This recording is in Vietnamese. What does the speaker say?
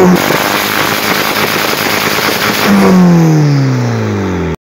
Mm-hmm.